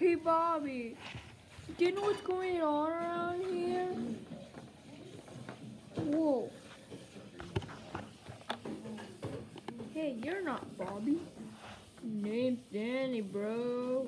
Hey, Bobby. Do you know what's going on around here? Whoa. Hey, you're not Bobby. Name's Danny, bro.